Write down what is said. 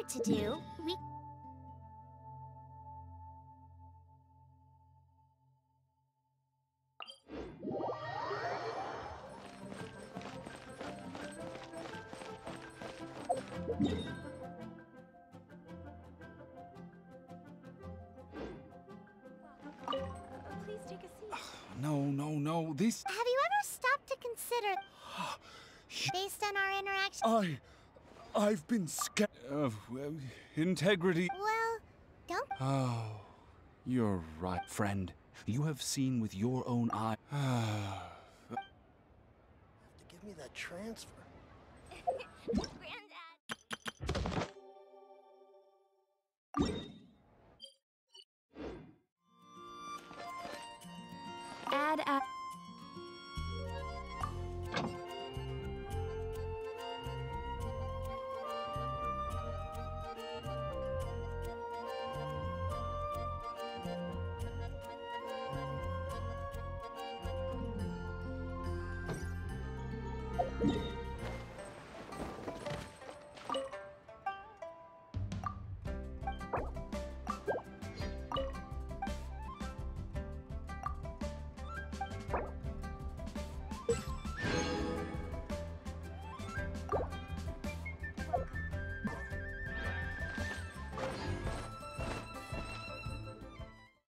were to do, we Please take a seat. No, no, no. This. have you ever stopped to consider based on our interaction? I. I've been scared of uh, integrity. Well, don't Oh, you're right, friend. You have seen with your own eye. Have to give me that transfer. Granddad. Add a